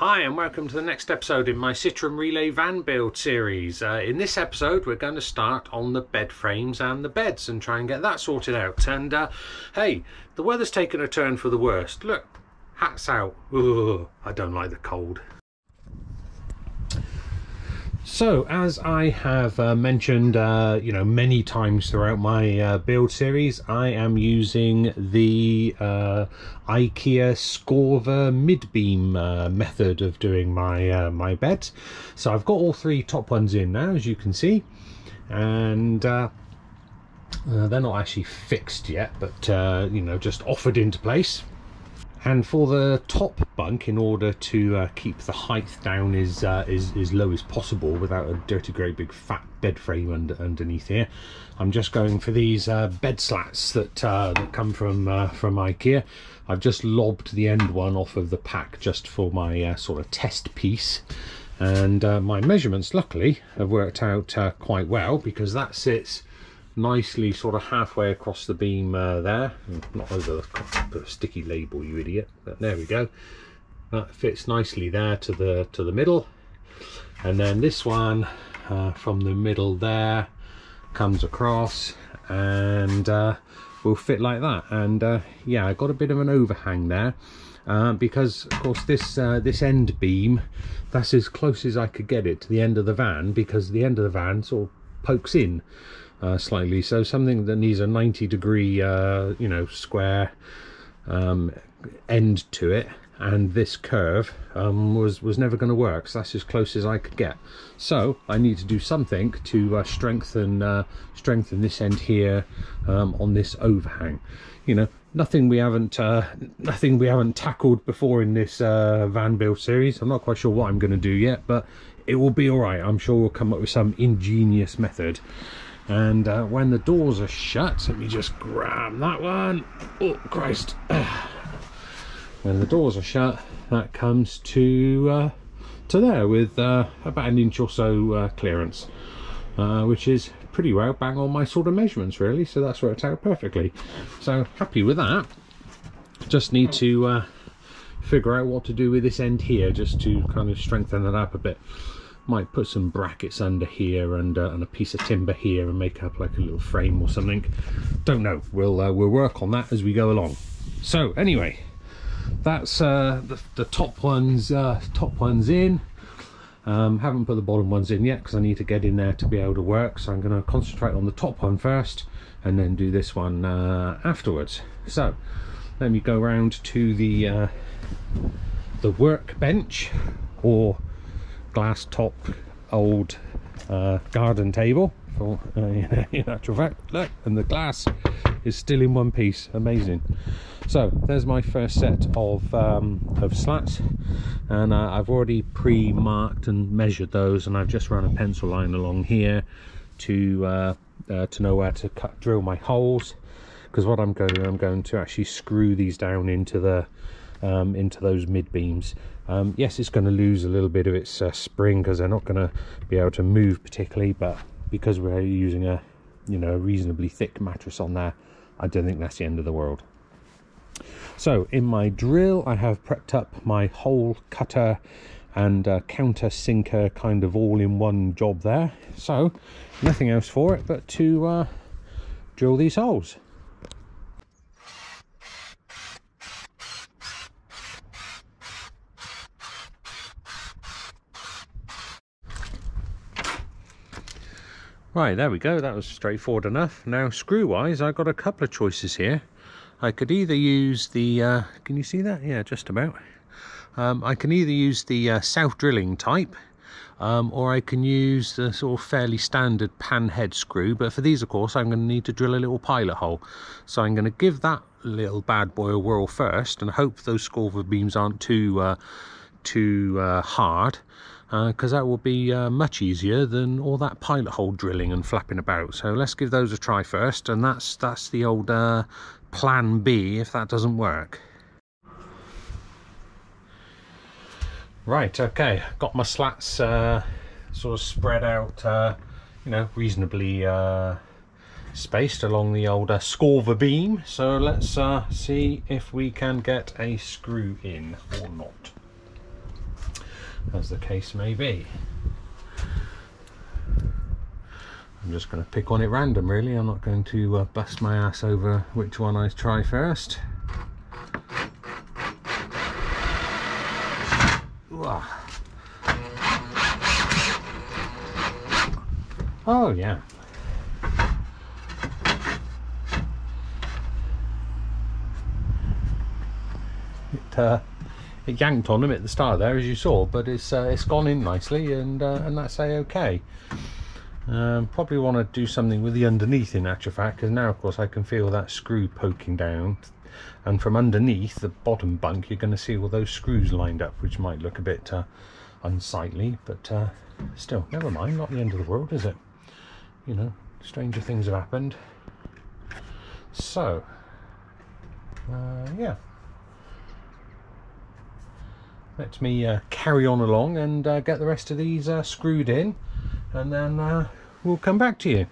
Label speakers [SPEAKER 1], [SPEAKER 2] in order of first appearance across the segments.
[SPEAKER 1] Hi and welcome to the next episode in my Citroen Relay van build series. Uh, in this episode we're going to start on the bed frames and the beds and try and get that sorted out. And uh, hey, the weather's taken a turn for the worst. Look, hats out. Ugh, I don't like the cold. So, as I have uh, mentioned, uh, you know, many times throughout my uh, build series, I am using the uh, IKEA Skorva mid-beam uh, method of doing my uh, my beds. So I've got all three top ones in now, as you can see, and they're not actually fixed yet, but you know, just offered into place and for the top bunk in order to uh, keep the height down as, uh, as, as low as possible without a dirty grey big fat bed frame under, underneath here I'm just going for these uh, bed slats that, uh, that come from uh, from Ikea. I've just lobbed the end one off of the pack just for my uh, sort of test piece. And my measurements luckily have worked out quite well because that sits nicely sort of halfway across the beam uh, there. Not over the sticky label you idiot. But there we go. That fits nicely there to the to the middle. And then this one uh, from the middle there comes across and uh, will fit like that. And uh, yeah I got a bit of an overhang there uh, because of course this uh, this end beam that's as close as I could get it to the end of the van because the end of the van sort of pokes in uh, slightly. So something that needs a 90 degree uh, you know square um, end to it. And this curve um, was was never going to work. So that's as close as I could get. So I need to do something to uh, strengthen uh, strengthen this end here um, on this overhang. You know nothing we haven't uh, nothing we haven't tackled before in this uh, van build series. I'm not quite sure what I'm going to do yet but it will be all right. I'm sure we'll come up with some ingenious method and uh, when the doors are shut let me just grab that one. Oh Christ. When the doors are shut that comes to uh, to there with uh, about an inch or so uh, clearance uh, which is pretty well bang on my sort of measurements really. So that's worked out perfectly. So happy with that. Just need to uh, figure out what to do with this end here just to kind of strengthen it up a bit might put some brackets under here and, uh, and a piece of timber here and make up like a little frame or something. Don't know. We'll uh, we'll work on that as we go along. So anyway that's uh, the, the top ones uh, top ones in. Um, haven't put the bottom ones in yet because I need to get in there to be able to work. So I'm going to concentrate on the top one first and then do this one uh, afterwards. So let me go round to the uh, the workbench or glass top old uh, garden table for uh, in actual fact look and the glass is still in one piece. Amazing. So there's my first set of um, of slats and uh, I've already pre-marked and measured those and I've just run a pencil line along here to uh, uh, to know where to cut drill my holes because what I'm going to I'm going to actually screw these down into the um, into those mid beams um, yes it's going to lose a little bit of its uh, spring because they're not going to be able to move particularly but because we're using a you know a reasonably thick mattress on there I don't think that's the end of the world. So in my drill I have prepped up my hole cutter and uh, counter sinker kind of all in one job there. So nothing else for it but to uh, drill these holes Right, there we go. That was straightforward enough. Now, screw-wise, I've got a couple of choices here. I could either use the... Uh, can you see that? Yeah, just about. Um, I can either use the uh, self-drilling type, um, or I can use the sort of fairly standard pan head screw. But for these, of course, I'm going to need to drill a little pilot hole. So I'm going to give that little bad boy a whirl first and hope those Skorva beams aren't too, uh, too uh, hard because uh, that will be uh, much easier than all that pilot hole drilling and flapping about. So let's give those a try first, and that's that's the old uh, plan B if that doesn't work. Right, okay, got my slats uh, sort of spread out, uh, you know, reasonably uh, spaced along the old Skorva beam. So let's see if we can get a screw in or not. As the case may be. I'm just going to pick on it random really, I'm not going to uh, bust my ass over which one I try first. Oh yeah. It uh, it yanked on him at the start there, as you saw, but it's uh, it's gone in nicely, and uh, and that's a okay. Um, probably want to do something with the underneath in actual fact, because now of course I can feel that screw poking down, and from underneath the bottom bunk you're going to see all those screws lined up, which might look a bit uh, unsightly, but uh, still, never mind, not the end of the world, is it? You know, stranger things have happened. So, uh, yeah let me uh, carry on along and uh, get the rest of these uh, screwed in and then uh, we'll come back to you.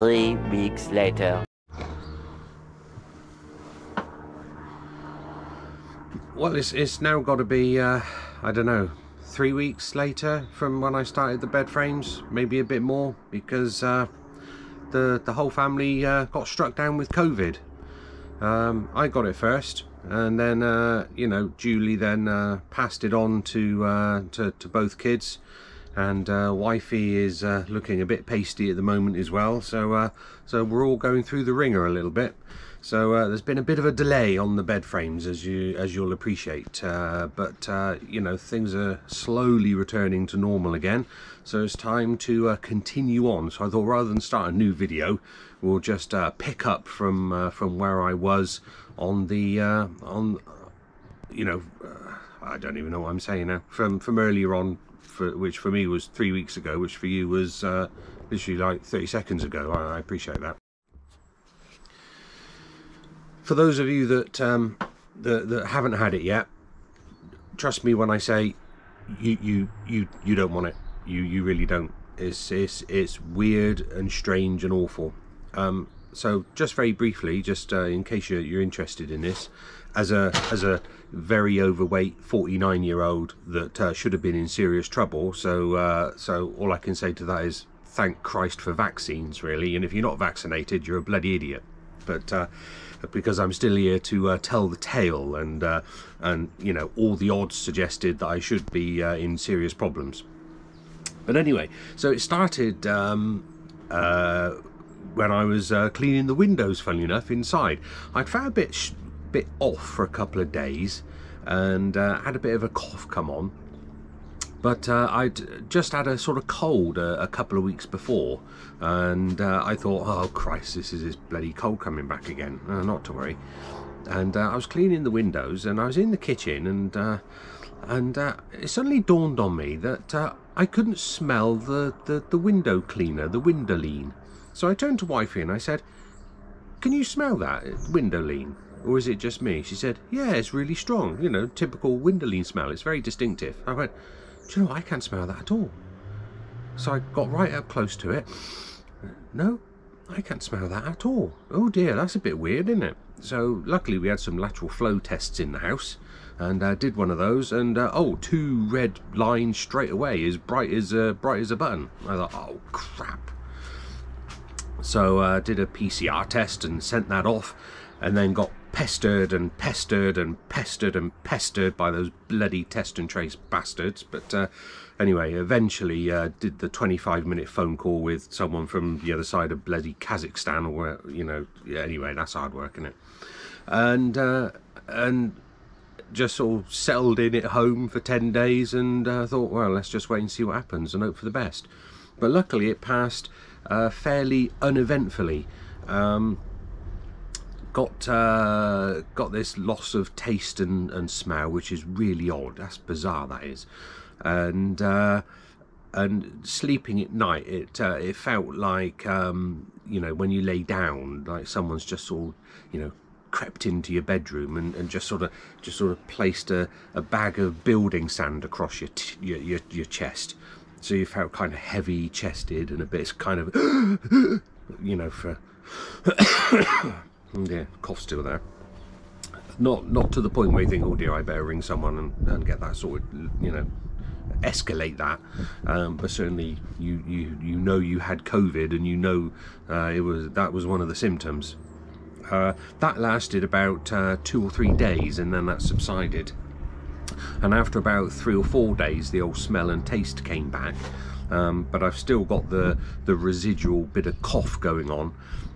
[SPEAKER 2] Three weeks later.
[SPEAKER 1] Well it's, it's now got to be uh, I don't know three weeks later from when I started the bed frames maybe a bit more because uh, the the whole family uh, got struck down with COVID. Um, I got it first and then uh, you know Julie then uh, passed it on to, uh, to, to both kids and wifey is looking a bit pasty at the moment as well so so we're all going through the ringer a little bit so uh, there's been a bit of a delay on the bed frames, as you as you'll appreciate. Uh, but uh, you know things are slowly returning to normal again, so it's time to uh, continue on. So I thought rather than start a new video, we'll just uh, pick up from uh, from where I was on the on you know I don't even know what I'm saying now from from earlier on, for, which for me was three weeks ago, which for you was literally like 30 seconds ago. I, I appreciate that for those of you that, um, that that haven't had it yet, trust me when I say you you you you don't want it. You you really don't. It's it's it's weird and strange and awful. Um, so just very briefly, just uh, in case you're, you're interested in this, as a as a very overweight 49 year old that uh, should have been in serious trouble. So uh, so all I can say to that is thank Christ for vaccines, really. And if you're not vaccinated, you're a bloody idiot. But uh, because I'm still here to uh, tell the tale, and uh, and you know all the odds suggested that I should be uh, in serious problems. But anyway, so it started um, uh, when I was uh, cleaning the windows. Funny enough, inside I'd found a bit bit off for a couple of days, and had a bit of a cough come on. But I'd just had a sort of cold a, a couple of weeks before, and uh, I thought, oh Christ, this is this bloody cold coming back again. Uh, not to worry. And uh, I was cleaning the windows, and I was in the kitchen, and uh, and uh, it suddenly dawned on me that uh, I couldn't smell the, the the window cleaner, the window lean So I turned to wifey and I said, "Can you smell that window lean Or is it just me? She said, yeah, it's really strong. You know, typical window lean smell. It's very distinctive. I went, you know, I can't smell that at all. So I got right up close to it no, I can't smell that at all. Oh dear, that's a bit weird, isn't it? So luckily we had some lateral flow tests in the house and uh, did one of those and uh, oh two red lines straight away as bright as uh, bright as a button I thought oh crap so uh, did a PCR test and sent that off and then got pestered and pestered and pestered and pestered by those bloody test and trace bastards but uh, anyway, eventually uh, did the 25 minute phone call with someone from the other side of bloody Kazakhstan, or you know, yeah, anyway, that's hard work, isn't it? And uh, and just sort of settled in at home for 10 days and uh, thought, well, let's just wait and see what happens and hope for the best. But luckily, it passed uh, fairly uneventfully. Um, got uh, got this loss of taste and, and smell, which is really odd. That's bizarre. That is and uh, and sleeping at night it uh, it felt like um, you know when you lay down like someone's just all you know crept into your bedroom and, and just sort of just sort of placed a, a bag of building sand across your, your, your your chest so you felt kind of heavy chested and a bit kind of you know for yeah cough still there. Not not to the point where you think oh dear I better ring someone and, and get that sorted you know escalate that. Um, but certainly you you you know you had covid and you know uh, it was that was one of the symptoms. Uh, that lasted about uh, two or three days and then that subsided. And after about three or four days the old smell and taste came back. Um, but I've still got the the residual bit of cough going on.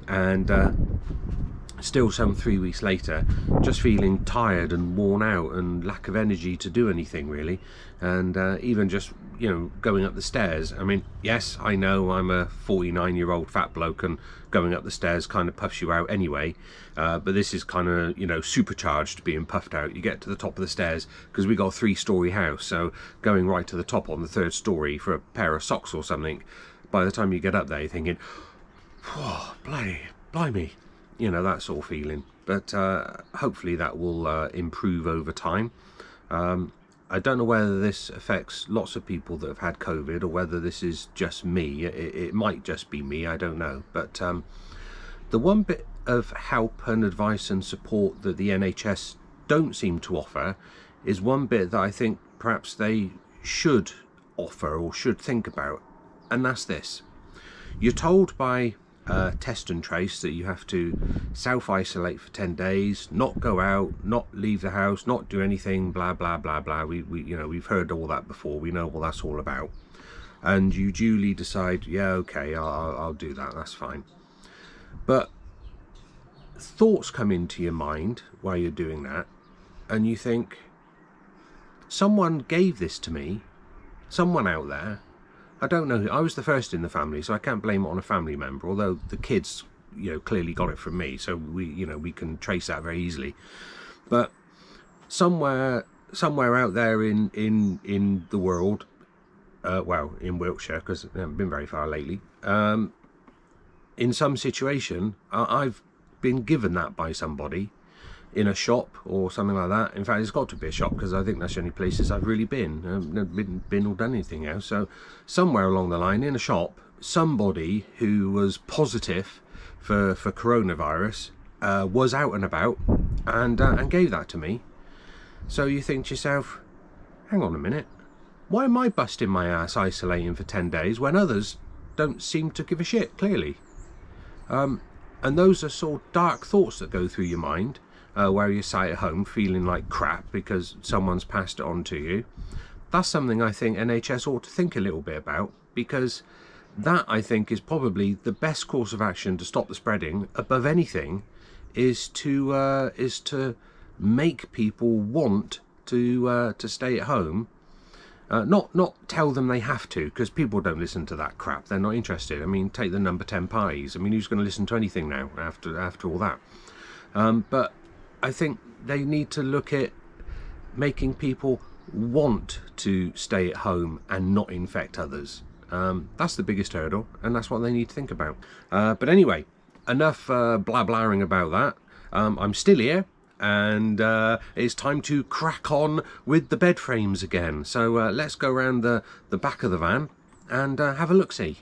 [SPEAKER 1] And uh, still some three weeks later just feeling tired and worn out and lack of energy to do anything really. And uh, even just you know going up the stairs. I mean yes i know i'm a 49 year old fat bloke and going up the stairs kind of puffs you out anyway. Uh, but this is kind of you know supercharged being puffed out. You get to the top of the stairs because we got a three story house. So going right to the top on the third story for a pair of socks or something by the time you get up there you're thinking whoa bloody blimey you know that sort of feeling. But uh, hopefully that will uh, improve over time. Um, I don't know whether this affects lots of people that have had COVID or whether this is just me. It, it might just be me. I don't know. But um, the one bit of help and advice and support that the NHS don't seem to offer is one bit that I think perhaps they should offer or should think about and that's this. You're told by uh, test and trace that you have to self-isolate for 10 days not go out not leave the house not do anything blah blah blah blah. We, we you know we've heard all that before. We know what that's all about. And you duly decide yeah okay I'll, I'll do that. That's fine. But thoughts come into your mind while you're doing that and you think someone gave this to me. Someone out there I don't know. I was the first in the family, so I can't blame it on a family member. Although the kids, you know, clearly got it from me, so we, you know, we can trace that very easily. But somewhere, somewhere out there in in in the world, uh, well, in Wiltshire, because I haven't been very far lately. Um, in some situation, I've been given that by somebody in a shop or something like that. In fact, it's got to be a shop because I think that's the only places I've really been. I've never been, been or done anything else. So somewhere along the line in a shop, somebody who was positive for, for coronavirus uh, was out and about and, uh, and gave that to me. So you think to yourself, hang on a minute, why am I busting my ass isolating for 10 days when others don't seem to give a shit, clearly? Um, and those are sort of dark thoughts that go through your mind uh, where you sat at home feeling like crap because someone's passed it on to you. That's something I think NHS ought to think a little bit about because that I think is probably the best course of action to stop the spreading above anything is to uh, is to make people want to uh, to stay at home. Uh, not not tell them they have to because people don't listen to that crap. They're not interested. I mean take the number 10 pies. I mean who's going to listen to anything now after after all that? Um, but I think they need to look at making people want to stay at home and not infect others. Um, that's the biggest hurdle, and that's what they need to think about. Uh, but anyway, enough uh, about that. Um, I'm still here, and uh, it's time to crack on with the bed frames again. So uh, let's go around the, the back of the van and uh, have a look see.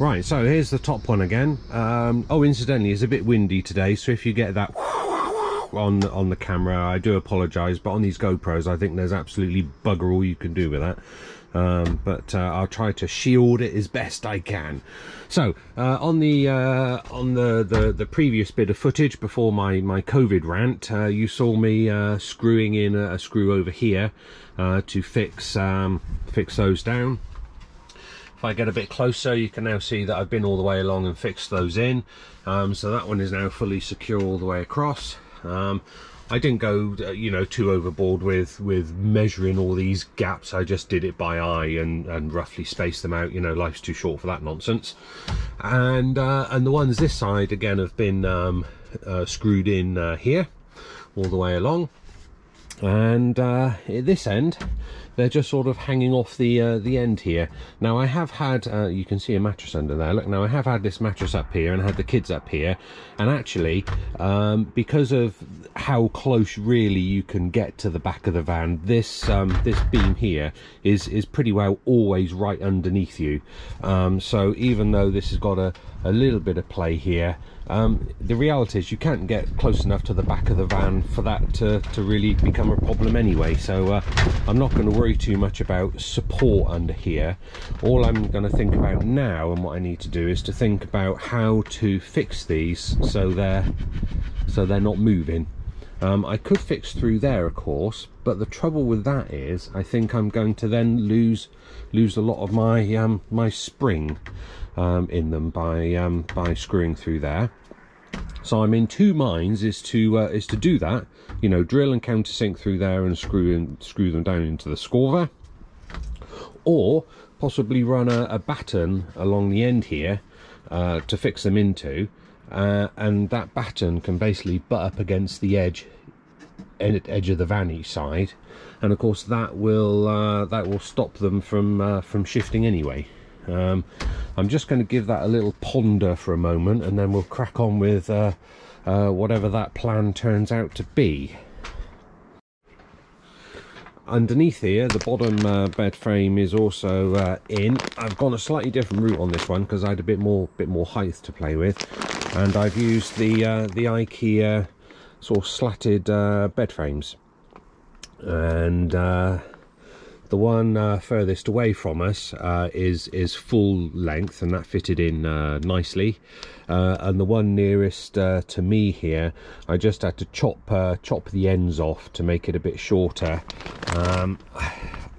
[SPEAKER 1] Right, so here's the top one again. Um, oh, incidentally, it's a bit windy today, so if you get that on on the camera, I do apologise. But on these GoPros, I think there's absolutely bugger all you can do with that. Um, but uh, I'll try to shield it as best I can. So uh, on the uh, on the, the the previous bit of footage before my my COVID rant, uh, you saw me uh, screwing in a, a, screw over here uh, to fix um, fix those down. If I get a bit closer, you can now see that I've been all the way along and fixed those in. Um, so that one is now fully secure all the way across. Um, I didn't go, uh, you know, too overboard with with measuring all these gaps. I just did it by eye and and roughly spaced them out. You know, life's too short for that nonsense. And uh, and the ones this side again have been um, uh, screwed in uh, here all the way along. and uh, at this end they're just sort of hanging off the uh, the end here. Now I have had uh, you can see a mattress under there. Look now I have had this mattress up here and had the kids up here. And actually um, because of how close really you can get to the back of the van this um, this beam here is is pretty well always right underneath you. Um, so even though this has got a, a little bit of play here. Um, the reality is you can't get close enough to the back of the van for that to, to really become a problem anyway. So uh, I'm not going to worry too much about support under here. All I'm going to think about now and what I need to do is to think about how to fix these so they're so they're not moving. Um, I could fix through there of course but the trouble with that is I think I'm going to then lose lose a lot of my um, my spring um, in them by um, by screwing through there. So I'm in two minds is to uh, is to do that, you know, drill and countersink through there and screw and screw them down into the Skorva, or possibly run a, a batten along the end here uh, to fix them into, uh, and that batten can basically butt up against the edge edge of the van each side, and of course that will uh, that will stop them from uh, from shifting anyway. Um, I'm just going to give that a little ponder for a moment and then we'll crack on with uh, uh, whatever that plan turns out to be. Underneath here, the bottom uh, bed frame is also uh, in. I've gone a slightly different route on this one because I had a bit more bit more height to play with, and I've used the uh, the IKEA sort of slatted uh, bed frames, and the one uh, furthest away from us uh, is is full length and that fitted in uh, nicely. Uh, and the one nearest uh, to me here I just had to chop uh, chop the ends off to make it a bit shorter. Um,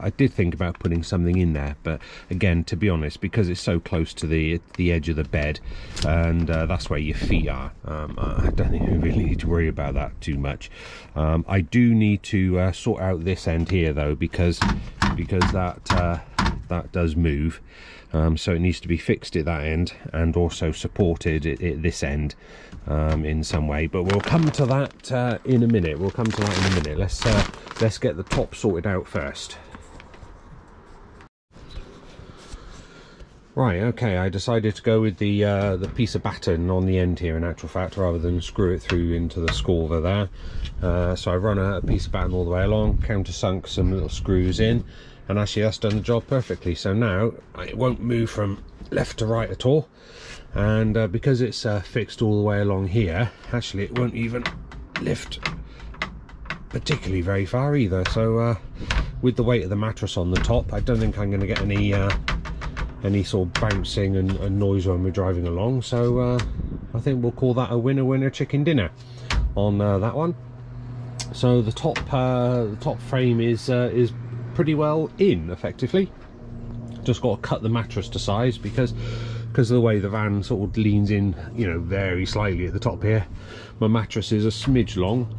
[SPEAKER 1] I did think about putting something in there but again to be honest because it's so close to the the edge of the bed and uh, that's where your feet are um, I don't think really need to worry about that too much. Um, I do need to uh, sort out this end here though because because that uh, that does move. Um, so it needs to be fixed at that end and also supported at, at this end um, in some way. But we'll come to that uh, in a minute. We'll come to that in a minute. Let's uh, let's get the top sorted out first Right, okay, I decided to go with the uh, the piece of batten on the end here in actual fact rather than screw it through into the Skorva there. Uh, so I run a, piece of batten all the way along, countersunk some little screws in and actually that's done the job perfectly. So now it won't move from left to right at all and uh, because it's uh, fixed all the way along here actually it won't even lift particularly very far either. So uh, with the weight of the mattress on the top I don't think I'm going to get any uh, any sort of bouncing and, and noise when we're driving along. So uh, I think we'll call that a winner winner chicken dinner on uh, that one. So the top uh, the top frame is uh, is pretty well in effectively. Just got to cut the mattress to size because because of the way the van sort of leans in you know very slightly at the top here. My mattress is a smidge long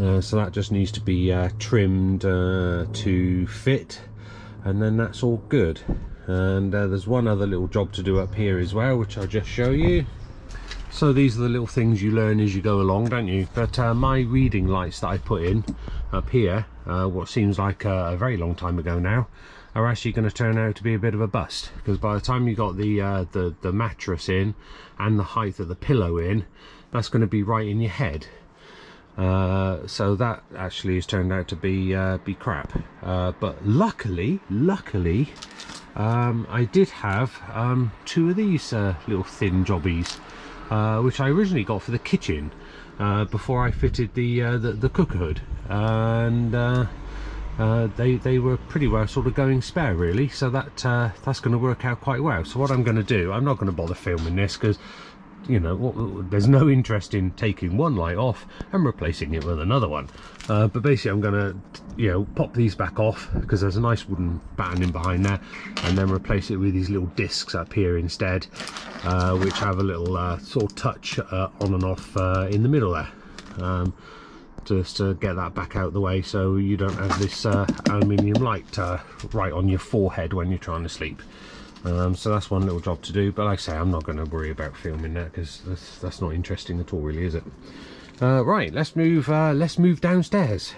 [SPEAKER 1] uh, so that just needs to be uh, trimmed to fit and then that's all good and uh, there's one other little job to do up here as well which I'll just show you. So these are the little things you learn as you go along don't you? But uh, my reading lights that I put in up here uh, what seems like a, very long time ago now are actually going to turn out to be a bit of a bust. Because by the time you got the uh, the the mattress in and the height of the pillow in that's going to be right in your head. Uh, so that actually has turned out to be uh, be crap. Uh, but luckily luckily um, I did have um, two of these uh, little thin jobbies uh, which I originally got for the kitchen uh, before I fitted the, uh, the, the cooker hood and uh, uh, they they were pretty well sort of going spare really. So that that's going to work out quite well. So what I'm going to do I'm not going to bother filming this because you know there's no interest in taking one light off and replacing it with another one. Uh, but basically I'm gonna you know pop these back off because there's a nice wooden in behind there and then replace it with these little discs up here instead uh, which have a little uh, sort of touch uh, on and off uh, in the middle there. Um, just to get that back out of the way so you don't have this uh, aluminium light right on your forehead when you're trying to sleep um, so that's one little job to do, but like I say, I'm not going to worry about filming that because that's, that's not interesting at all, really, is it? Uh, right, let's move. Uh, let's move downstairs.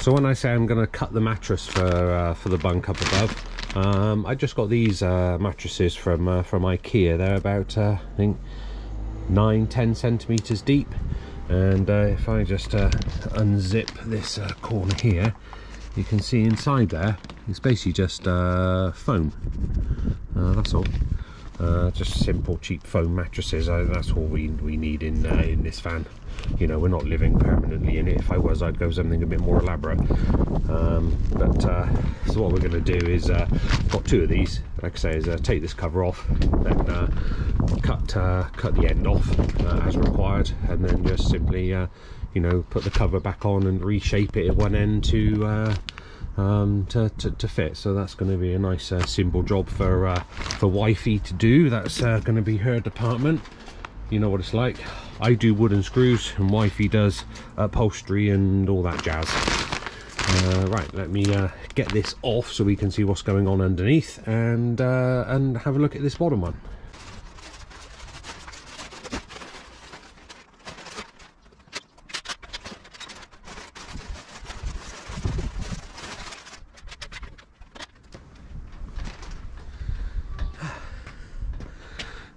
[SPEAKER 1] So when I say I'm going to cut the mattress for uh, for the bunk up above, um, I just got these uh, mattresses from uh, from IKEA. They're about uh, I think nine, ten centimeters deep. And if I just unzip this corner here, you can see inside there it's basically just foam. that's all. Uh, just simple cheap foam mattresses uh, that's all we we need in uh, in this van. You know we're not living permanently in it. If I was I'd go something a bit more elaborate. Um, but uh, so what we're going to do is uh, got two of these. Like I say is uh, take this cover off then cut cut the end off as required. And then just simply you know put the cover back on and reshape it at one end to um, to, to, to, fit. So that's going to be a nice uh, simple job for uh, for wifey to do. That's uh, going to be her department. You know what it's like. I do wooden screws and wifey does upholstery and all that jazz. Uh, right let me uh, get this off so we can see what's going on underneath and uh, and have a look at this bottom one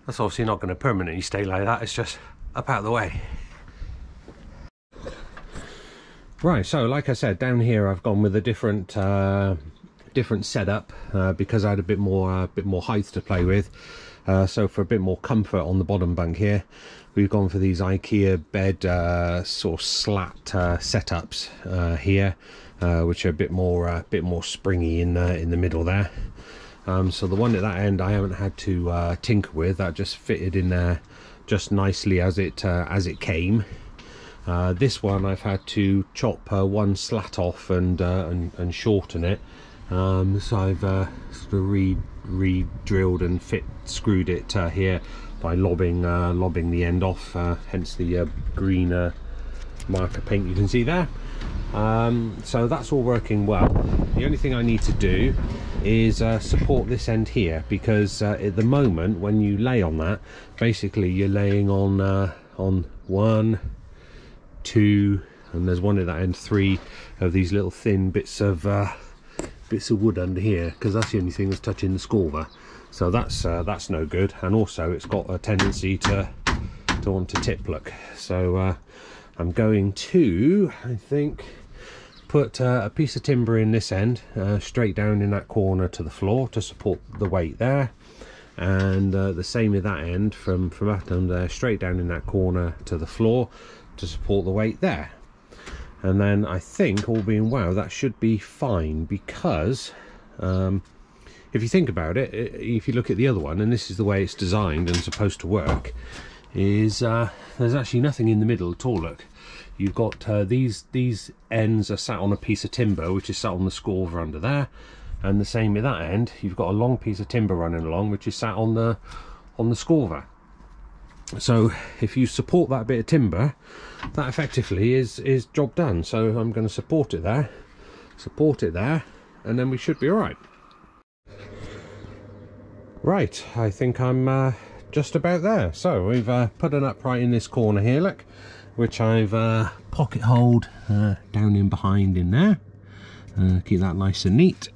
[SPEAKER 1] That's obviously not going to permanently stay like that, it's just up out of the way. Right, so like I said, down here I've gone with a different uh, different setup uh, because I had a bit more uh, bit more height to play with. Uh, so for a bit more comfort on the bottom bunk here, we've gone for these IKEA bed uh, sort of slat uh, setups here, which are a bit more a bit more springy in in the middle there. Um, so the one at that end I haven't had to uh, tinker with. That just fitted in there just nicely as it uh, as it came. Uh, this one I've had to chop uh, one slat off and, uh, and, and shorten it. Um, so I've uh, sort of re re-drilled and fit screwed it here by lobbing lobbing the end off hence the green marker paint you can see there. Um, so that's all working well. The only thing I need to do is uh, support this end here because uh, at the moment when you lay on that basically you're laying on uh, on one two and there's one at that end three of these little thin bits of uh, bits of wood under here because that's the only thing that's touching the Skorva. So that's uh, that's no good and also it's got a tendency to to want to tip look. So uh, I'm going to I think put uh, a piece of timber in this end uh, straight down in that corner to the floor to support the weight there. And uh, the same with that end from from up end there straight down in that corner to the floor to support the weight there. And then I think all being well that should be fine because um, if you think about it if you look at the other one and this is the way it's designed and supposed to work is uh, there's actually nothing in the middle at all look you've got uh, these these ends are sat on a piece of timber which is sat on the Skorva under there. And the same with that end you've got a long piece of timber running along which is sat on the on the Skorva so if you support that bit of timber that effectively is is job done. So I'm going to support it there support it there and then we should be all right. Right I think I'm uh, just about there. So we've uh, put an upright in this corner here look which I've uh, pocket holed uh, down in behind in there. Uh, keep that nice and neat.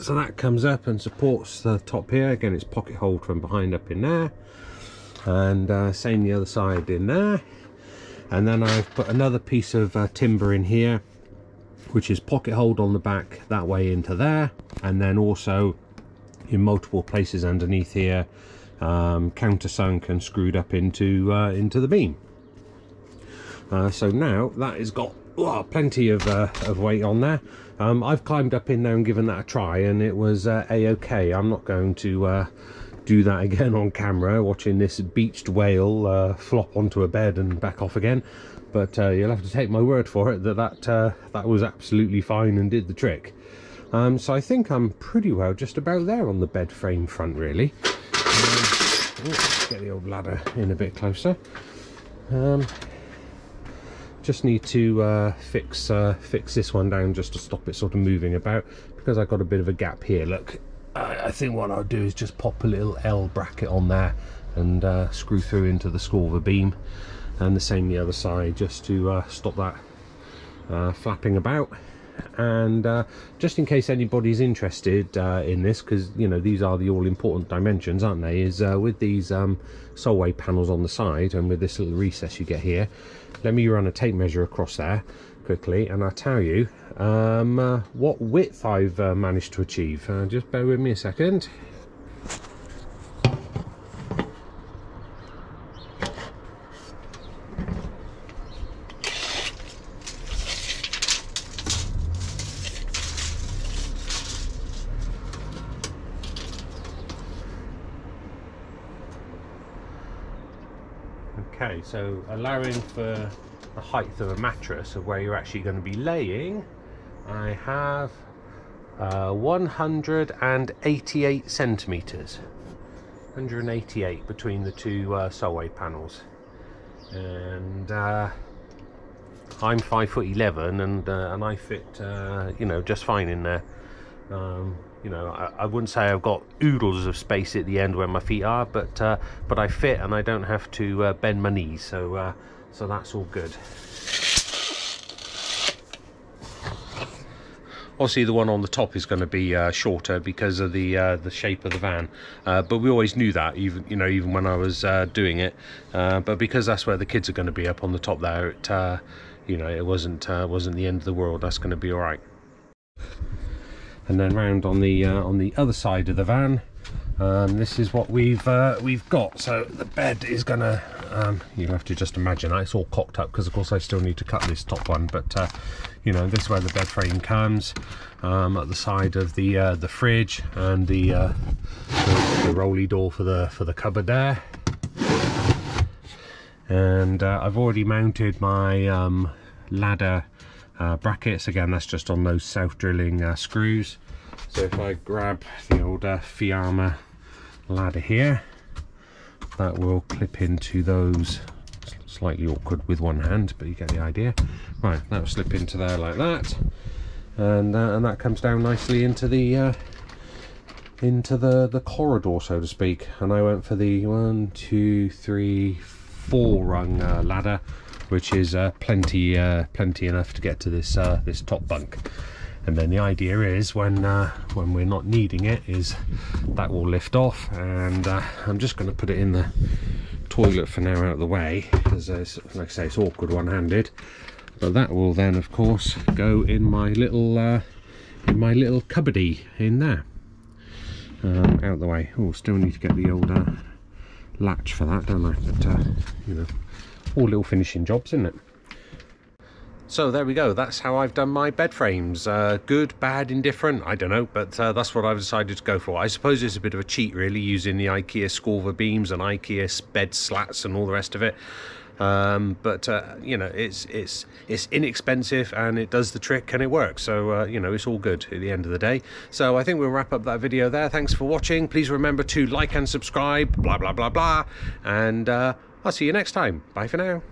[SPEAKER 1] So that comes up and supports the top here. Again it's pocket holed from behind up in there. And uh, same the other side in there. And then I've put another piece of uh, timber in here which is pocket hold on the back that way into there. And then also in multiple places underneath here um, countersunk and screwed up into uh, into the beam uh, so now that has got oh, plenty of, uh, of weight on there. Um, I've climbed up in there and given that a try and it was uh, a-okay. I'm not going to uh, do that again on camera, watching this beached whale uh, flop onto a bed and back off again. But uh, you'll have to take my word for it that that, that was absolutely fine and did the trick. Um, so I think I'm pretty well just about there on the bed frame front really. Um, get the old ladder in a bit closer. Um, just need to uh, fix uh, fix this one down just to stop it sort of moving about because I've got a bit of a gap here. Look I, I think what I'll do is just pop a little L bracket on there and uh, screw through into the score of Skorva beam and the same the other side just to uh, stop that uh, flapping about and uh, just in case anybody's interested uh, in this because you know these are the all important dimensions aren't they is uh, with these um, Solway panels on the side and with this little recess you get here let me run a tape measure across there quickly and I'll tell you um, uh, what width I've uh, managed to achieve. Uh, just bear with me a second Okay, so allowing for the height of a mattress of where you're actually going to be laying, I have uh, 188 centimeters. 188 between the two uh, Solway panels, and uh, I'm five foot eleven, and uh, and I fit uh, you know just fine in there. Um, you know, I, I, wouldn't say I've got oodles of space at the end where my feet are, but uh, but I fit and I don't have to uh, bend my knees, so uh, so that's all good. Obviously, the one on the top is going to be uh, shorter because of the uh, the shape of the van, uh, but we always knew that, even you know, even when I was doing it. but because that's where the kids are going to be up on the top there, it, you know, it wasn't wasn't the end of the world. That's going to be all right and then round on the uh, on the other side of the van. Um, this is what we've uh, we've got. So the bed is gonna um, you'll have to just imagine it's all cocked up because of course I still need to cut this top one but uh, you know this is where the bed frame comes um, at the side of the uh, the fridge and the, uh, the, the rolly door for the for the cupboard there. And uh, I've already mounted my um, ladder uh, brackets. Again that's just on those self drilling uh, screws. So if I grab the old uh, Fiamma ladder here that will clip into those. Slightly awkward with one hand but you get the idea. Right that will slip into there like that. And uh, and that comes down nicely into the uh, into the the corridor so to speak. And I went for the one two three four rung uh, ladder which is uh, plenty uh, plenty enough to get to this uh, this top bunk. And then the idea is when uh, when we're not needing it is that will lift off and uh, I'm just going to put it in the toilet for now out of the way because like I say it's awkward one-handed. But that will then of course go in my little uh, in my little cupboardy in there. Um, out of the way. Oh still need to get the old latch for that don't I? But you know all little finishing jobs, isn't it? So there we go, that's how I've done my bed frames. Uh, good, bad, indifferent, I don't know, but uh, that's what I've decided to go for. I suppose it's a bit of a cheat really, using the IKEA Skorva beams and IKEA bed slats and all the rest of it. Um, but uh, you know, it's it's it's inexpensive and it does the trick and it works. So uh, you know, it's all good at the end of the day. So I think we'll wrap up that video there. Thanks for watching. Please remember to like and subscribe. Blah blah blah blah, and uh, I'll see you next time. Bye for now.